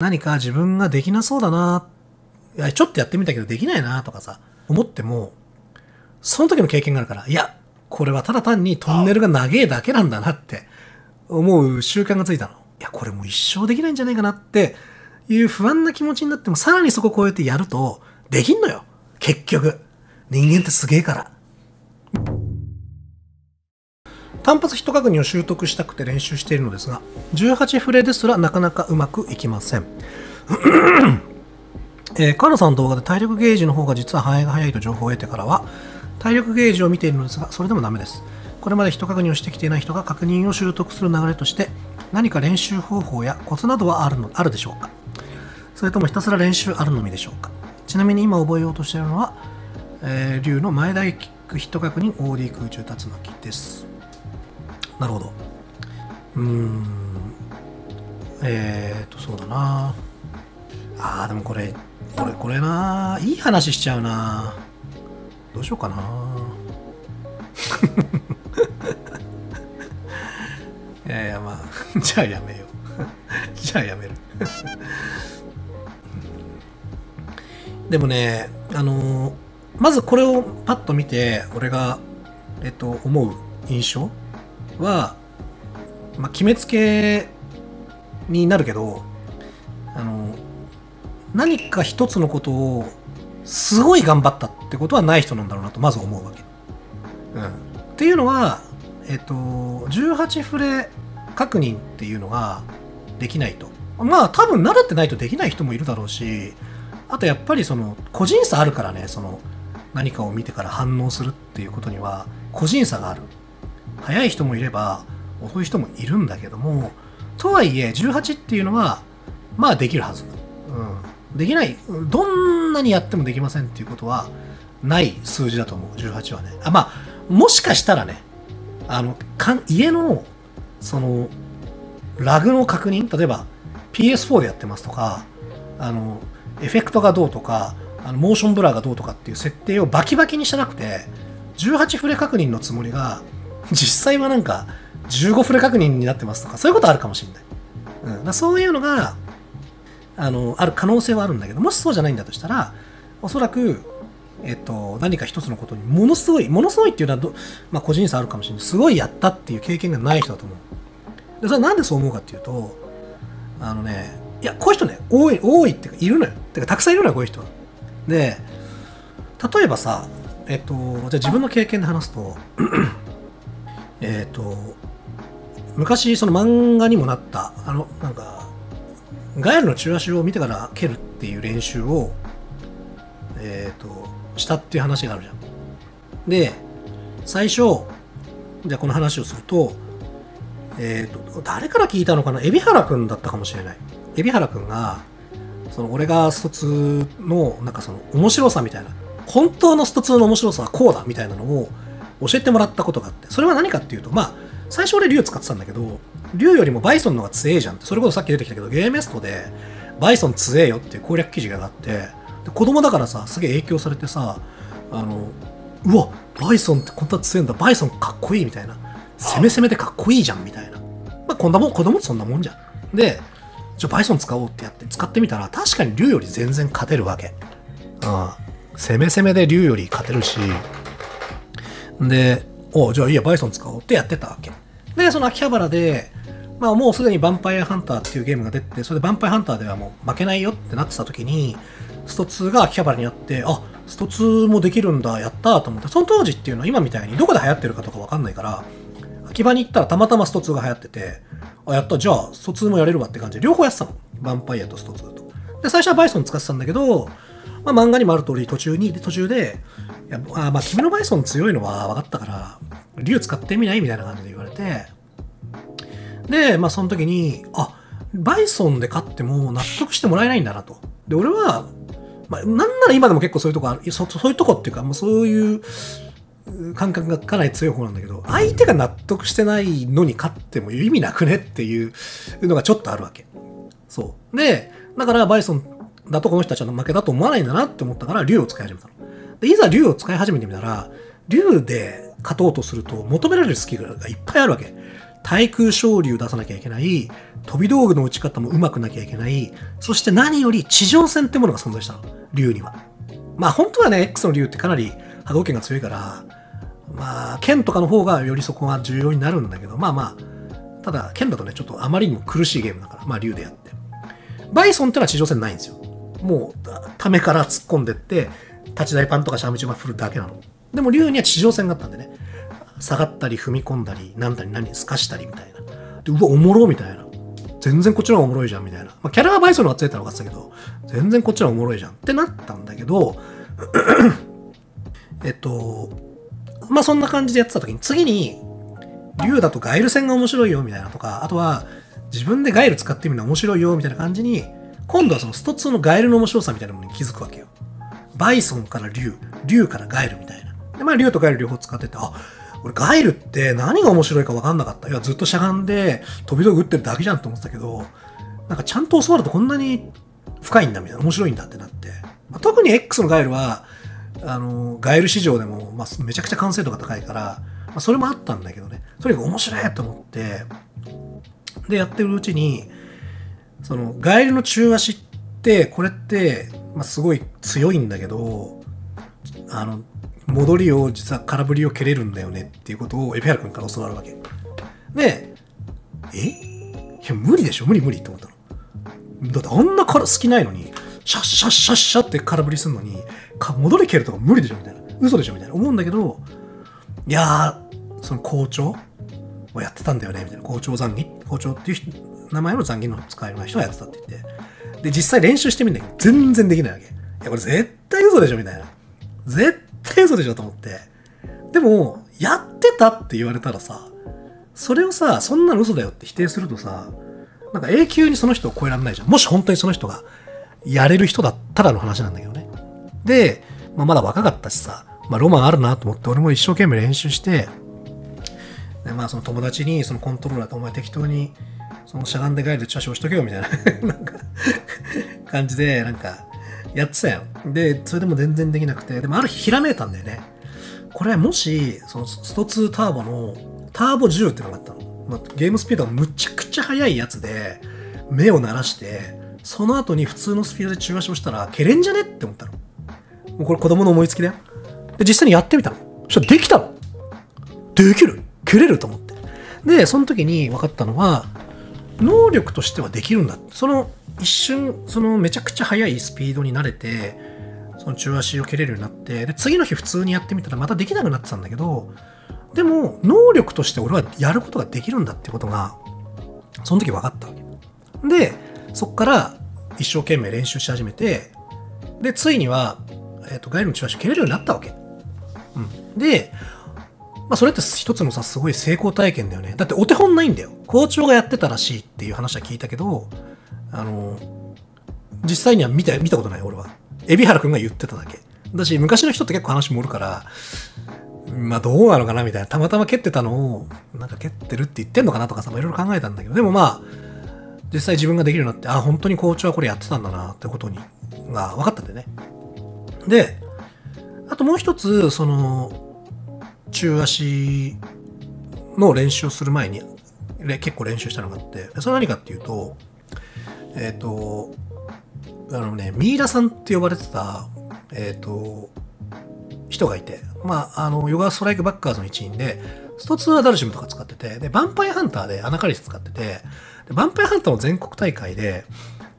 何か自分ができなそうだな、いや、ちょっとやってみたけどできないなとかさ、思っても、その時の経験があるから、いや、これはただ単にトンネルが長えだけなんだなって思う習慣がついたの。いや、これもう一生できないんじゃないかなっていう不安な気持ちになっても、さらにそこを超えてやると、できんのよ。結局。人間ってすげえから。単発一確認を習得したくて練習しているのですが、18フレですらなかなかうまくいきません。えー、カーさんの動画で体力ゲージの方が実は反映が早いと情報を得てからは、体力ゲージを見ているのですが、それでもダメです。これまで一確認をしてきていない人が確認を習得する流れとして、何か練習方法やコツなどはあるのあるでしょうか？それともひたすら練習あるのみでしょうか？ちなみに今覚えようとしているのは、えー、竜の前台キックヒット確認 OD 空中竜巻です。なるほど。うん。えーと、そうだな。あー、でもこれ、これ、これな。いい話しちゃうな。どうしようかな。いやいや、まあ、じゃあやめよう。じゃあやめる。でもね、あのー、まずこれをパッと見て、俺が、えっと、思う印象は、まあ、決めつけになるけど、あの、何か一つのことをすごい頑張ったってことはない人なんだろうなとまず思うわけ。うん。っていうのは、えっと、18フレ確認っていうのができないと。まあ多分慣れてないとできない人もいるだろうし、あとやっぱりその個人差あるからね、その何かを見てから反応するっていうことには個人差がある。早い人もいれば遅い人もいるんだけどもとはいえ18っていうのはまあできるはず、うん、できないどんなにやってもできませんっていうことはない数字だと思う。18はね。あまあもしかしたらねあのか家のそのラグの確認例えば PS4 でやってますとかあのエフェクトがどうとかあのモーションブラーがどうとかっていう設定をバキバキにしてなくて18フレ確認のつもりが実際はなんか15フレ確認になってますとか、そういうことあるかもしれない。うん、だそういうのが、あの、ある可能性はあるんだけど、もしそうじゃないんだとしたら、おそらく、えっと、何か一つのことにものすごい、ものすごいっていうのは、まあ、個人差あるかもしれない。すごいやったっていう経験がない人だと思う。で、それはなんでそう思うかっていうと、あのね、いや、こういう人ね、多い、多いっていうか、いるのよ。てか、たくさんいるのよ、こういう人は。で、例えばさ、えっと、じゃあ自分の経験で話すと、えっ、ー、と、昔その漫画にもなった、あの、なんか、ガエルの中足を見てから蹴るっていう練習を、えっ、ー、と、したっていう話があるじゃん。で、最初、じゃあこの話をすると、えっ、ー、と、誰から聞いたのかな？海老原くんだったかもしれない。海老原くんが、その俺がスト2の、なんかその面白さみたいな、本当のスト2の面白さはこうだみたいなのを、教えてもらったことがあって、それは何かっていうと、まあ、最初俺竜使ってたんだけど、竜よりもバイソンの方が強えじゃんって、それこそさっき出てきたけど、ゲーメストで、バイソン強えよっていう攻略記事があって、で子供だからさ、すげえ影響されてさ、あの、うわ、バイソンってこんな強いんだ、バイソンかっこいいみたいな、攻め攻めでかっこいいじゃんみたいな。まあ、こんなもん、子供ってそんなもんじゃん。で、じゃあバイソン使おうってやって使ってみたら、確かに竜より全然勝てるわけ。うん。攻め攻めで竜より勝てるし、で、おじゃあいいや、バイソン使おうってやってたわけ。で、その秋葉原で、まあもうすでにヴァンパイアハンターっていうゲームが出て、それでヴァンパイアハンターではもう負けないよってなってた時に、スト2が秋葉原にあって、あ、スト2もできるんだ、やったと思って、その当時っていうのは今みたいにどこで流行ってるかとかわかんないから、秋葉に行ったらたまたまスト2が流行ってて、あ、やった、じゃあスト2もやれるわって感じで両方やってたの。ヴァンパイアとスト2と。で、最初はバイソン使ってたんだけど、まあ漫画にもある通り途中に、途中で、いやあまあ君のバイソン強いのは分かったから、竜使ってみない？みたいな感じで言われて、で、まあその時に、あ、バイソンで勝っても納得してもらえないんだなと。で、俺は、まあ、なんなら今でも結構そういうとこある、そそういうとこっていうか、もうそういう感覚がかなり強い方なんだけど、相手が納得してないのに勝っても意味なくねっていうのがちょっとあるわけ。そう。で、だからバイソンだとこの人たちは負けだと思わないんだなって思ったから、竜を使い始めたの。で、いざ竜を使い始めてみたら、竜で勝とうとすると求められるスキルがいっぱいあるわけ。対空昇竜出さなきゃいけない、飛び道具の打ち方も上手くなきゃいけない、そして何より地上戦ってものが存在したの。竜には。まあ本当はね、X の竜ってかなり波動拳が強いから、まあ、剣とかの方がよりそこが重要になるんだけど、まあまあ、ただ、剣だとね、ちょっとあまりにも苦しいゲームだから、まあ竜でやって。バイソンってのは地上戦ないんですよ。もう、ためから突っ込んでって、立ち台パンとかシャームチューマ振るだけなの。でも竜には地上戦があったんでね、下がったり踏み込んだり、なんだり何すかしたりみたいな。で、うわ、おもろみたいな。全然こっちの方がおもろいじゃんみたいな。まあ、キャラがバイソンの方が強いってのは分かってたけど、全然こっちの方がおもろいじゃんってなったんだけど、えっと、まあそんな感じでやってた時に、次に、竜だとガイル戦が面白いよみたいなとか、あとは自分でガイル使ってみるの面白いよみたいな感じに、今度はそのスト2のガイルの面白さみたいなものに気づくわけよ。バイソンから竜、竜からガイルみたいな。で、まあ竜とガイル両方使ってて、あ、俺ガイルって何が面白いか分かんなかった。いや、ずっとしゃがんで飛び道具打ってるだけじゃんと思ってたけど、なんかちゃんと教わるとこんなに深いんだみたいな、面白いんだってなって。まあ、特に X のガイルは、あの、ガイル市場でも、まあ、めちゃくちゃ完成度が高いから、まあ、それもあったんだけどね、とにかく面白いと思って、で、やってるうちに、その、ガイルの中足って、これって、まあ、すごい強いんだけど、あの、戻りを実は空振りを蹴れるんだよねっていうことをエピハル君から教わるわけ。で、え？いや、無理でしょ？無理無理って思ったの。だってあんなから隙ないのに、シャッシャッシャッシャッって空振りするのに、か戻り蹴るとか無理でしょみたいな。嘘でしょみたいな。思うんだけど、いやー、その校長をやってたんだよねみたいな。校長残儀校長っていう人名前の残儀の使える人がやってたって言って。で、実際練習してみるんだけど、全然できないわけ。いや、これ絶対嘘でしょみたいな。絶対嘘でしょと思って。でも、やってたって言われたらさ、それをさ、そんなの嘘だよって否定するとさ、なんか永久にその人を超えられないじゃん。もし本当にその人がやれる人だったらの話なんだけどね。で、まあ、まだ若かったしさ、まあ、ロマンあるなと思って俺も一生懸命練習して、でまあその友達にそのコントローラーとお前適当にそのしゃがんでガイル調子押しとけよみたいななんか感じでなんかやってたよ。で、それでも全然できなくて、でもある日ひらめいたんだよね。これもし、そのスト2ターボのターボ10ってのがあったの。まあ、ゲームスピードがむちゃくちゃ速いやつで、目を鳴らして、その後に普通のスピードで中足をしたら、蹴れんじゃねって思ったの。もうこれ子供の思いつきだよ。で、実際にやってみたの。そしたらできたの。できる蹴れると思って。で、その時に分かったのは、能力としてはできるんだ。その一瞬、そのめちゃくちゃ速いスピードに慣れて、その中足を蹴れるようになって、で、次の日普通にやってみたらまたできなくなってたんだけど、でも、能力として俺はやることができるんだってことが、その時分かったわけ。で、そっから一生懸命練習し始めて、で、ついには、えっ、と、ガイルの中足蹴れるようになったわけ。うん。で、まあ、それって一つのさ、すごい成功体験だよね。だってお手本ないんだよ。校長がやってたらしいっていう話は聞いたけど、あの、実際には見た、見たことない、俺は。海老原くんが言ってただけ。だし、昔の人って結構話盛るから、まあどうなのかなみたいな。たまたま蹴ってたのを、なんか蹴ってるって言ってんのかなとかさ、いろいろ考えたんだけど、でもまあ、実際自分ができるようになって、あ、本当に校長はこれやってたんだなってことに、が分かったんでね。で、あともう一つ、その、中足の練習をする前に、結構練習したのがあって、それは何かっていうと、えっ、と、あのね、ミイラさんって呼ばれてた、えっ、と、人がいて、まあ、あの、ヨガストライクバッカーズの一員で、スト2はダルシムとか使ってて、で、ヴァンパイハンターでアナカリス使ってて、でヴァンパイハンターの全国大会で、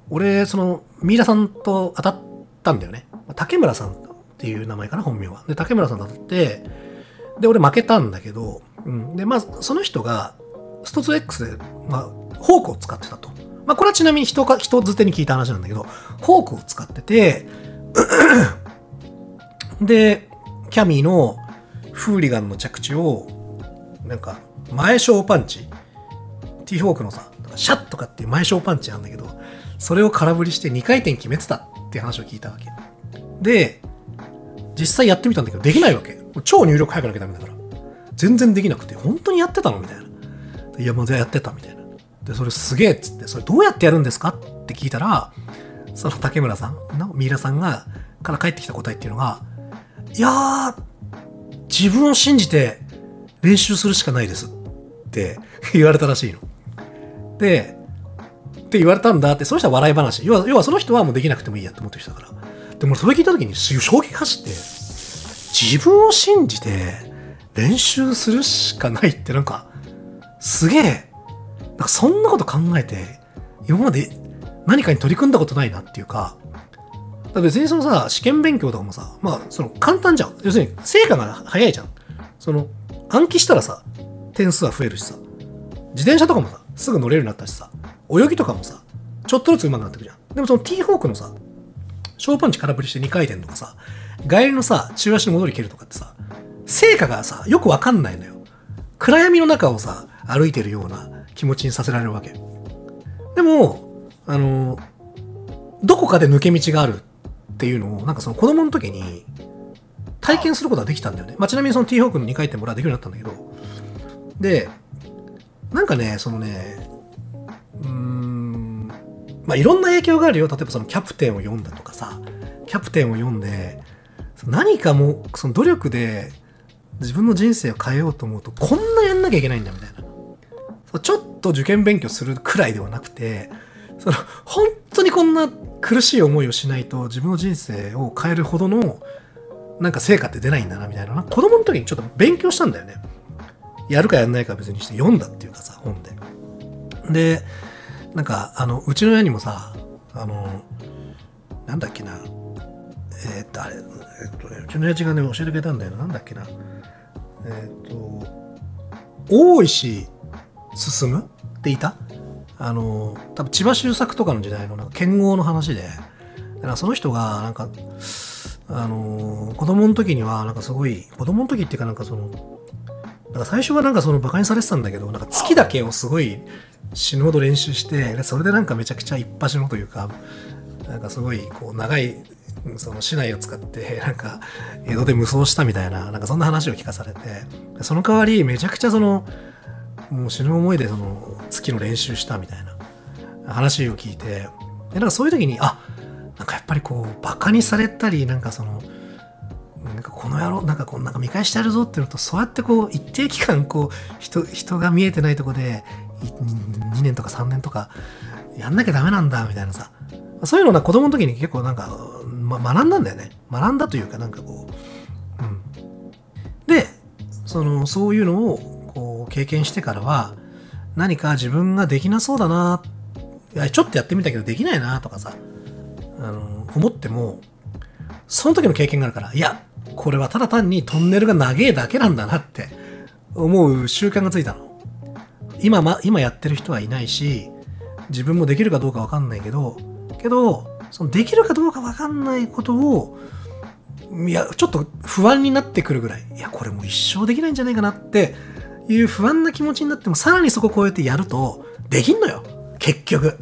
俺、その、ミイラさんと当たったんだよね。竹村さんっていう名前かな、本名は。で、竹村さんと当たって、で、俺負けたんだけど、うん。で、まあ、その人が、スト 2X で、まあ、フォークを使ってたと。まあ、これはちなみに人か、人づてに聞いた話なんだけど、フォークを使ってて、で、キャミーのフーリガンの着地を、なんか、前小パンチ、ティーフォークのさ、シャッとかっていう前小パンチなんだけど、それを空振りして2回転決めてたっていう話を聞いたわけ。で、実際やってみたんだけど、できないわけ。超入力早くなきゃダメだから。全然できなくて、本当にやってたのみたいな。いや、もうじゃあやってたみたいな。で、それすげえっつって、それどうやってやるんですかって聞いたら、その竹村さんのミイラさんが、から返ってきた答えっていうのが、いや、自分を信じて練習するしかないですって 言われたらしいの。で、って言われたんだって、その人は笑い話。要は、要はその人はもうできなくてもいいやって思ってる人だから。でもそれ聞いた時に衝撃走って、自分を信じて練習するしかないってなんか、すげえ、なんかそんなこと考えて、今まで何かに取り組んだことないなっていうか、だ別にそのさ、試験勉強とかもさ、まあ、その簡単じゃん。要するに、成果が早いじゃん。その、暗記したらさ、点数は増えるしさ、自転車とかもさ、すぐ乗れるようになったしさ、泳ぎとかもさ、ちょっとずつ上手くなってくるじゃん。でもその T ホークのさ、小パンチ空振りして2回転とかさ、帰りのさ、中足の戻り蹴るとかってさ、成果がさ、よくわかんないのよ。暗闇の中をさ、歩いてるような気持ちにさせられるわけ。でも、あの、どこかで抜け道があるっていうのを、なんかその子供の時に体験することができたんだよね。まあ、ちなみにその T ホークの2回転もらうできるようになったんだけど、で、なんかね、そのね、うーん、まあ、いろんな影響があるよ。例えばそのキャプテンを読んだとかさ、キャプテンを読んで、何かもう、その努力で自分の人生を変えようと思うと、こんなやんなきゃいけないんだみたいな。ちょっと受験勉強するくらいではなくて、その、本当にこんな苦しい思いをしないと自分の人生を変えるほどの、なんか成果って出ないんだな、みたいな。子供の時にちょっと勉強したんだよね。やるかやんないか別にして読んだっていうかさ、本で。で、なんか、あの、うちの親にもさ、あの、なんだっけな、えー、っと、あれ、えー、っとね、うちの親父がね、教えてくれたんだよな、なんだっけな。えっ、と、大石進っていた？あの、多分千葉周作とかの時代のなんか剣豪の話で、だかその人がなんか、あの、子供の時にはなんかすごい、子供の時っていうかなんかその、なんか最初はなんかその馬鹿にされてたんだけど、なんか月だけをすごい死ぬほど練習して、それでなんかめちゃくちゃ一発のというか、なんかすごいこう長いその市内を使って なんか江戸で無双したみたいななんかそんな話を聞かされてその代わりめちゃくちゃそのもう死ぬ思いでその月の練習したみたいな話を聞いてでなんかそういう時にあなんかやっぱりこうバカにされたりなんかそのなんかこの野郎なんかこうなんか見返してやるぞっていうのとそうやってこう一定期間こう人人が見えてないとこで2年とか3年とかやんなきゃダメなんだみたいなさそういうのな子供の時に結構なんかま、学んだんだよね。学んだというかなんかこう、うん。で、その、そういうのをこう経験してからは、何か自分ができなそうだな、いや、ちょっとやってみたけどできないなとかさ、あの、思っても、その時の経験があるから、いや、これはただ単にトンネルが長えだけなんだなって思う習慣がついたの。今、ま、今やってる人はいないし、自分もできるかどうかわかんないけど、けど、そのできるかどうかわかんないことを、いや、ちょっと不安になってくるぐらい、いや、これもう一生できないんじゃないかなっていう不安な気持ちになっても、さらにそこを超えてやると、できんのよ。結局。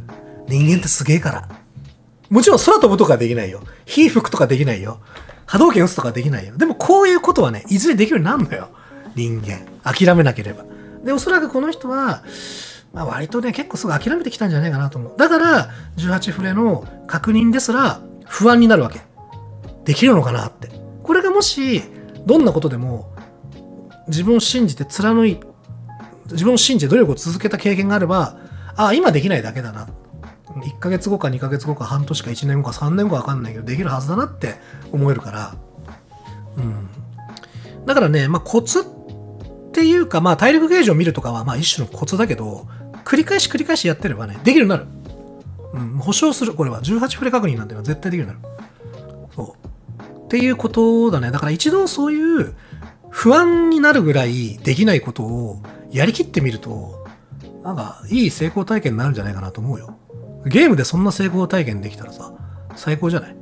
人間ってすげえから。もちろん空飛ぶとかできないよ。火吹くとかできないよ。波動拳打つとかできないよ。でもこういうことはね、いずれできるようになるのよ。人間。諦めなければ。で、おそらくこの人は、まあ、割とね、結構すぐ諦めてきたんじゃないかなと思う。だから、18フレの確認ですら不安になるわけ。できるのかなって。これがもし、どんなことでも、自分を信じて貫い、自分を信じて努力を続けた経験があれば、ああ、今できないだけだな。1ヶ月後か2ヶ月後か半年か1年後か3年後かわかんないけど、できるはずだなって思えるから。うん。だからね、まあ、コツっていうか、まあ、体力ゲージを見るとかは、まあ、一種のコツだけど、繰り返し繰り返しやってればね、できるようになる。うん、保証する。これは18フレ確認なんていうのは絶対できるようになる。そう。っていうことだね。だから一度そういう不安になるぐらいできないことをやりきってみると、なんかいい成功体験になるんじゃないかなと思うよ。ゲームでそんな成功体験できたらさ、最高じゃない？